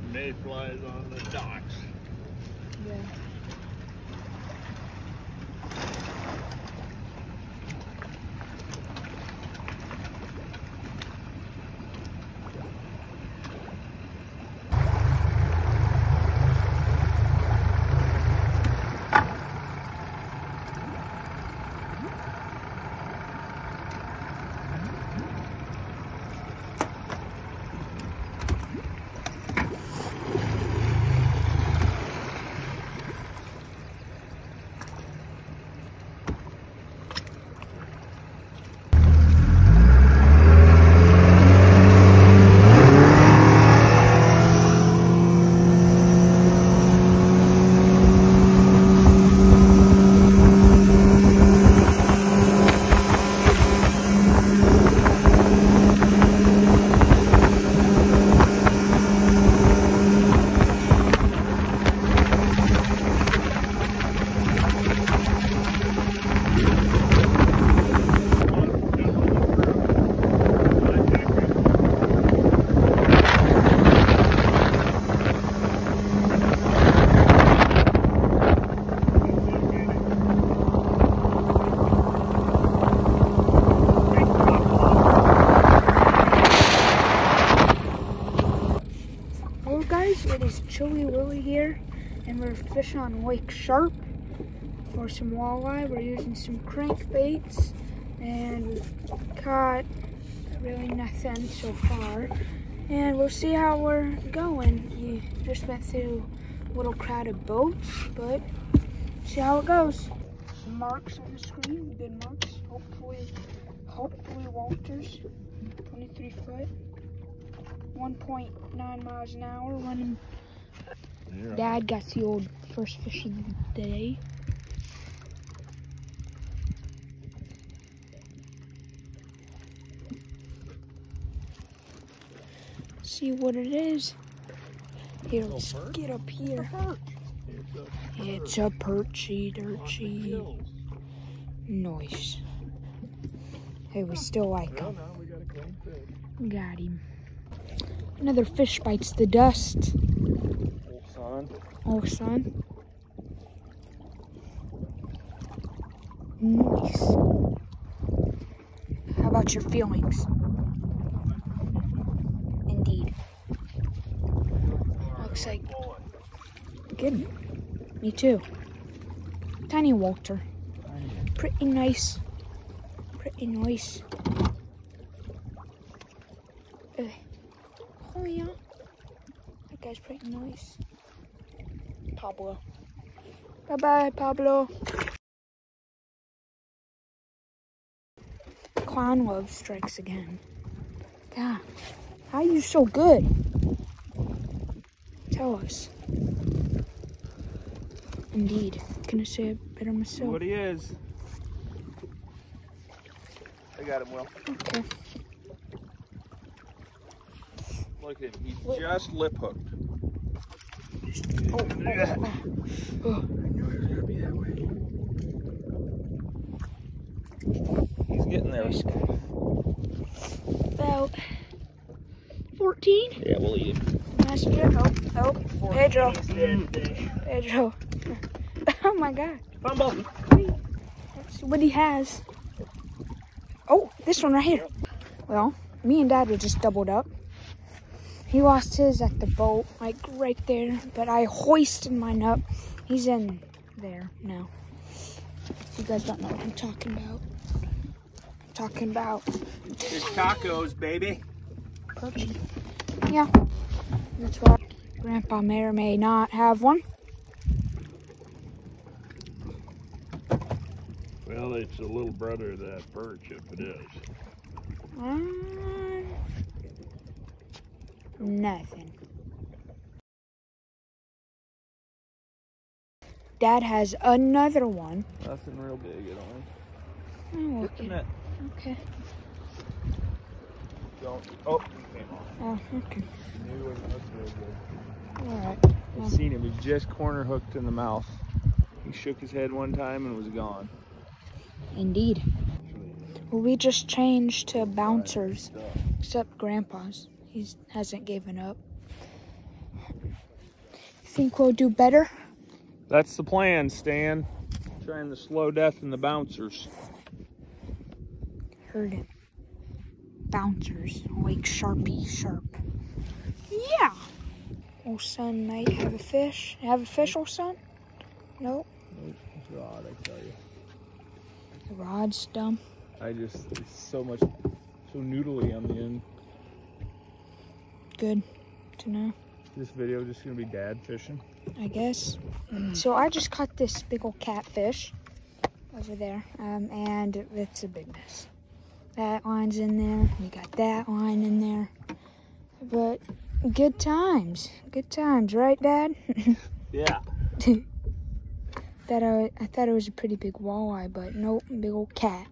mayflies on the docks. Yeah. Well, guys, it is Chilly Willy here, and we're fishing on Lake Sharpe for some walleye. We're using some crankbaits, and we've caught really nothing so far. And we'll see how we're going. You just went through a little crowded boats, but see how it goes. Some marks on the screen, good marks. Hopefully, hopefully Walters, 23 foot. 1.9 miles an hour running. Yeah. Dad got the old first fish of the day. See what it is. Here, let's get up here. It's a perchy, dirty. Nice. Hey, we still like him. now we got a clean fish. Got him. Another fish bites the dust. Old son. Oh, son. Nice. How about your feelings? Indeed. Looks like good. Me too. Tiny Walter. Pretty nice. Pretty nice. Uh, oh yeah. That guy's pretty nice. Pablo. Bye bye, Pablo. Clown love strikes again. God, how are you so good? Tell us. Indeed. Can I say it better myself? what he is. I got him, Will. Okay. Look at him. He's Wait. just lip hooked. Oh, oh, oh. oh. He's getting there. Nice. About 14? Yeah, we'll eat him. Nice good. Oh, oh. Pedro. Pedro. Oh my god. Fumble. Let's see what he has. Oh, this one right here. Well, me and dad were just doubled up. He lost his at the boat, like right there, but I hoisted mine up. He's in there now. You guys don't know what I'm talking about. I'm talking about It's tacos, baby. perch. Yeah, that's why Grandpa may or may not have one. Well, it's a little brother of that perch, if it is. Um, nothing. Dad has another one. Nothing real big at all. Oh, Hit okay. okay. Don't. Oh, he came off. Oh, okay. Knew it wasn't real good. All right. I've seen him. He just corner hooked in the mouth. He shook his head one time and was gone. Indeed. Well, we just changed to bouncers, except Grandpa's. He hasn't given up. Think we'll do better? That's the plan, Stan. Trying to slow death in the bouncers. Heard it. Bouncers. Wake Sharpie Sharp. Yeah. Old son might have a fish. Have a fish, old son? Nope. Nope. Rod, I tell you. The rod's dumb. I just, it's so much, so noodly on the end. Good to know, This video just gonna be dad fishing. I guess. So I just caught this big old catfish over there, um, and it's a big mess. That line's in there. We got that line in there. But good times. Good times, right, Dad? Yeah. that I, I thought it was a pretty big walleye, but nope, big old cat.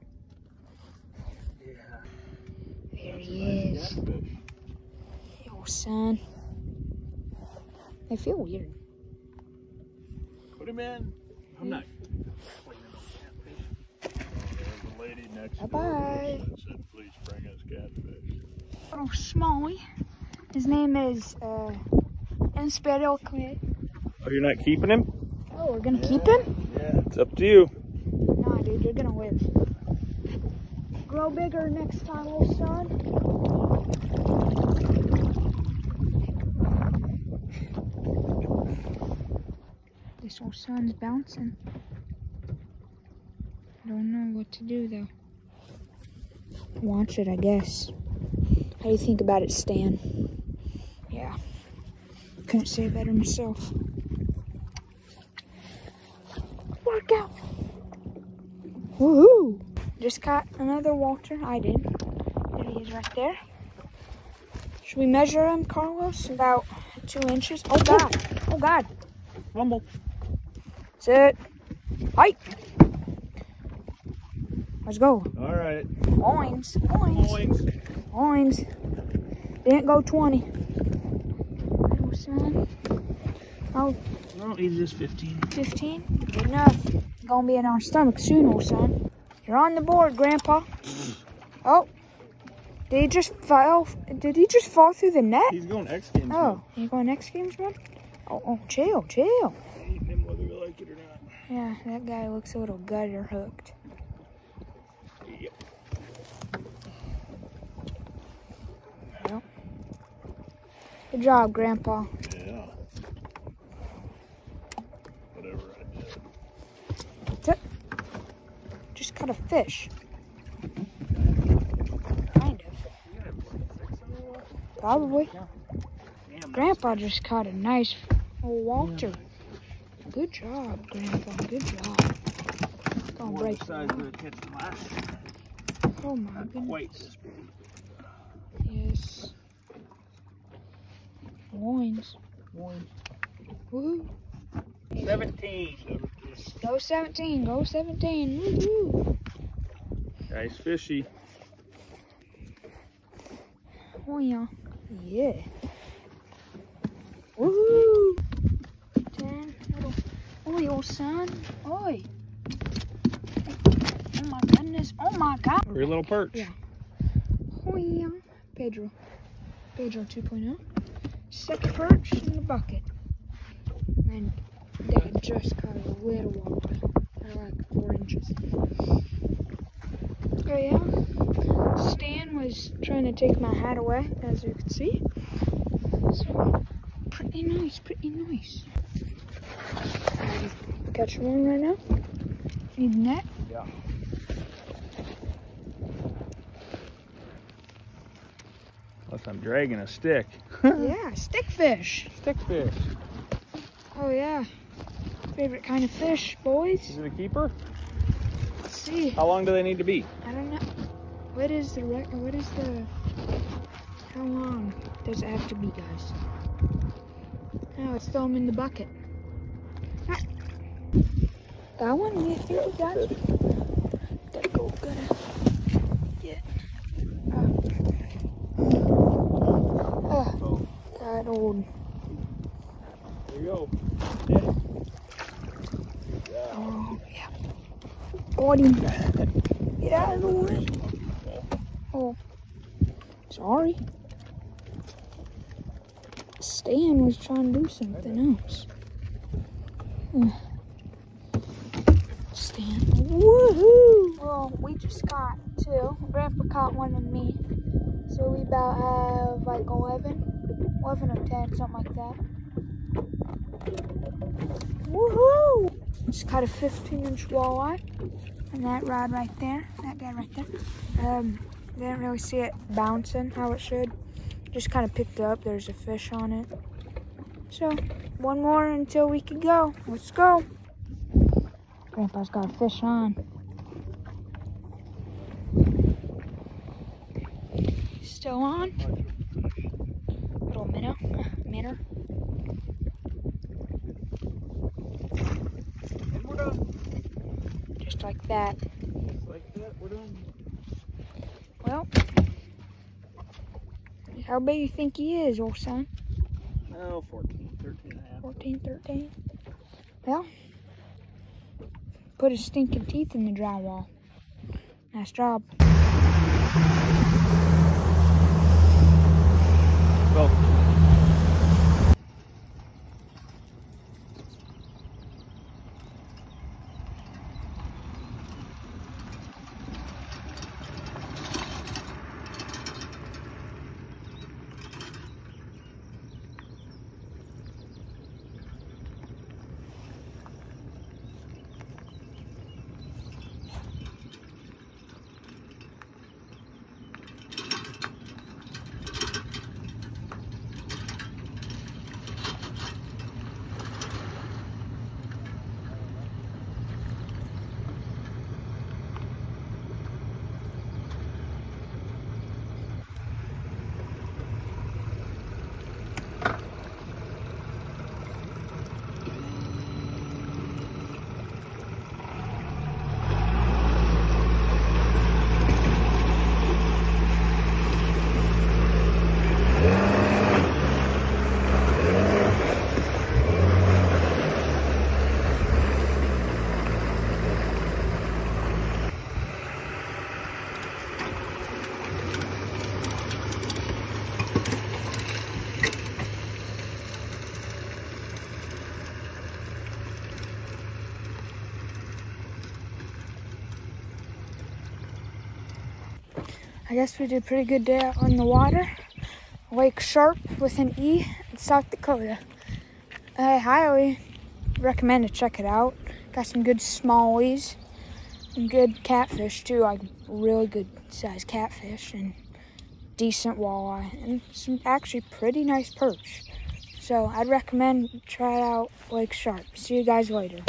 Yeah. There he is. Yo, son. They feel weird. Put him in. I'm not. cleaning up catfish. Oh, there's a lady next Bye door bye. that said, please bring us catfish. Little Smalley. His name is uh, Inspiro Clay. Oh, you're not keeping him? Oh, we're gonna keep him? Yeah. It's up to you. Nah, dude, you're gonna live. Grow bigger next time, old son. This old son's bouncing. Don't know what to do though. Watch it, I guess. How do you think about it, Stan? Yeah. Couldn't say it better myself. Workout. Woohoo! Just caught another Walter. I did. There he is right there. Should we measure him, Carlos? About two inches. Oh God! Oh God! Fumble. Sit. Height. Let's go. All right. Loins. Loins. Loins. Loins. Didn't go 20. Oh, son. Oh, No, he's just 15. 15? Good enough. Gonna be in our stomach soon, old son. You're on the board, Grandpa. Oh. Did he just fall? Did he just fall through the net? He's going X Games. Oh, you going X games, man. Oh, oh, chill, chill. Eating him whether you like it or not. Yeah, that guy looks a little gutter hooked. Yep. Well, good job, Grandpa. Yeah. Whatever I did. Just caught a fish. Kind of. Probably. Grandpa just caught a nice old Walter. Good job, Grandpa. Good job. Gonna break the size of the catch last year. Oh my Not goodness. quite this big. Yes. Loins. Loins. Woohoo. 17. Go 17. Go 17. Woohoo. Nice fishy. Oh yeah. Yeah. Woohoo. 10. Little. Son. Oi. Oh my goodness. Oh my god. Your little perch. Yeah. Oh yeah. Pedro. Pedro 2.0. Second perch in the bucket. And Dad just caught a little. They're like four inches. Oh yeah. Stan was trying to take my hat away, as you can see. So pretty nice, pretty nice. Catch one right now. Need net. Yeah. Unless I'm dragging a stick. yeah, stickfish. Stickfish. Oh yeah. Favorite kind of fish, boys. Is it a keeper? Let's see. How long do they need to be? I don't know. What is the rec- what is the how long does it have to be, guys? Oh, let's throw them in the bucket. Ah. That one, yeah, throw it, guys. Gotta go, gotta. Yeah. Oh. oh, that old. There you go. Oh, yeah. Got him. Get out of the way. Oh, sorry. Stan was trying to do something else. Hmm. Stan. Woohoo! Well, we just caught two. Grandpa caught one and me. So we about have like 11, 11 or 10, something like that. Woohoo! Just caught a 15 inch walleye. And that rod right there, that guy right there. Um, didn't really see it bouncing how it should. Just kind of picked up. There's a fish on it. So, one more until we can go. Let's go. Grandpa's got a fish on. Still on. Little minnow. Minnow. And we're done. Just like that. Just like that, we're done. Well, how big do you think he is, old son? Oh, 14, 13 and a half. 14, 13? Well, put his stinking teeth in the drywall. Nice job. Go. I guess we did a pretty good day out on the water. Lake Sharpe with an E in South Dakota. I highly recommend to check it out. Got some good smallies and good catfish too, like really good sized catfish and decent walleye and some actually pretty nice perch. So I'd recommend try out Lake Sharpe. See you guys later.